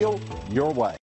your way.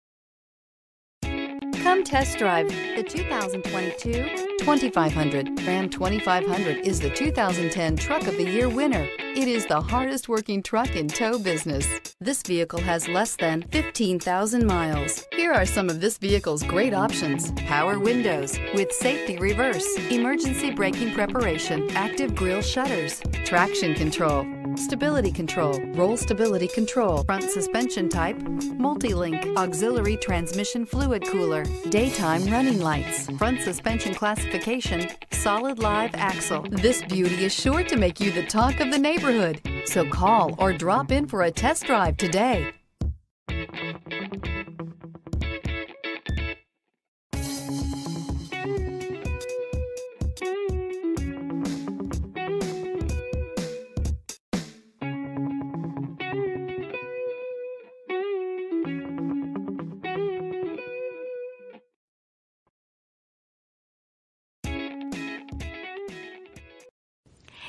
Come test drive the 2022 2500. Ram 2500 is the 2010 Truck of the Year winner. It is the hardest working truck in tow business. This vehicle has less than 15,000 miles. Here are some of this vehicle's great options. Power windows with safety reverse, emergency braking preparation, active grille shutters, traction control, stability control, roll stability control, front suspension type, multi-link, auxiliary transmission fluid cooler, daytime running lights, front suspension classification, solid live axle. This beauty is sure to make you the talk of the neighborhood. So call or drop in for a test drive today.